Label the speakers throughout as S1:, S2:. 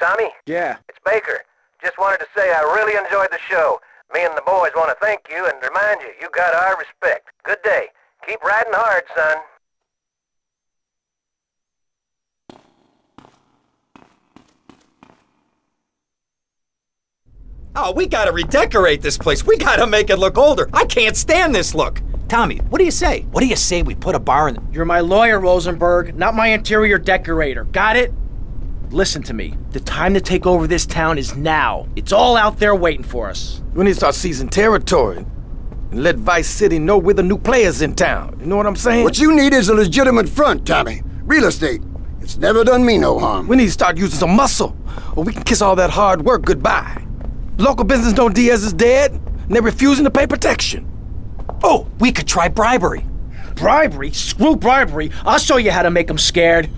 S1: Tommy?
S2: Yeah.
S1: It's Baker. Just wanted to say I really enjoyed the show. Me and the boys want to thank you and remind you, you got our respect. Good day. Keep riding hard, son.
S3: Oh, we gotta redecorate this place. We gotta make it look older. I can't stand this look. Tommy, what do you say? What do you say we put a bar in?
S2: You're my lawyer, Rosenberg, not my interior decorator. Got it? Listen to me. The time to take over this town is now. It's all out there waiting for us.
S4: We need to start seizing territory and let Vice City know we're the new players in town. You know what I'm saying?
S5: What you need is a legitimate front, Tommy. Real estate. It's never done me no harm.
S4: We need to start using some muscle, or we can kiss all that hard work goodbye. Local business know Diaz is dead, and they're refusing to pay protection.
S3: Oh, we could try bribery.
S2: Bribery? Screw bribery. I'll show you how to make them scared.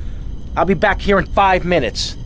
S2: I'll be back here in five minutes.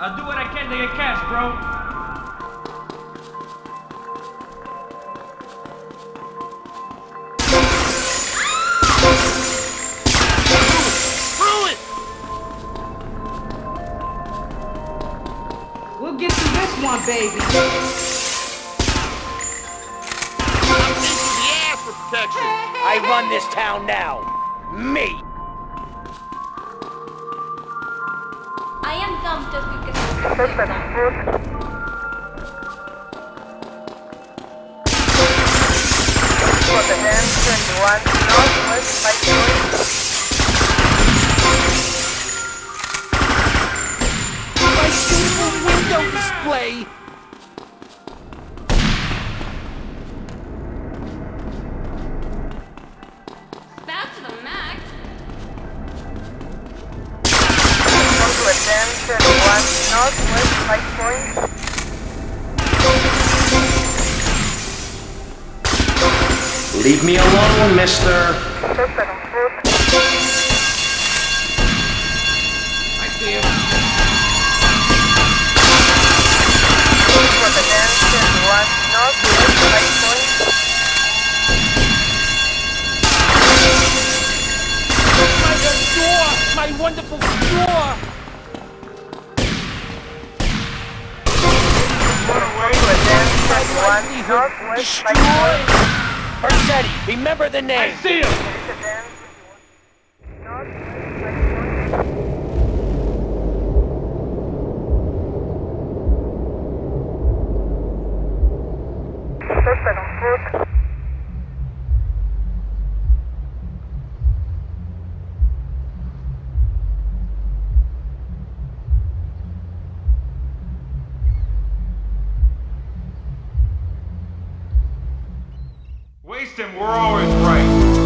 S6: I'll do what I can to get cash, bro.
S7: We'll get through this one, baby.
S2: I run this town now. Me.
S8: I am dumb just because.
S9: For the end, 21 northwest by
S2: My beautiful window display.
S9: Northwest Vice Point.
S2: Leave me alone, mister.
S9: Attend 21 northwest Vice Point.
S2: Remember the name.
S6: See him! Waste him, we're always right.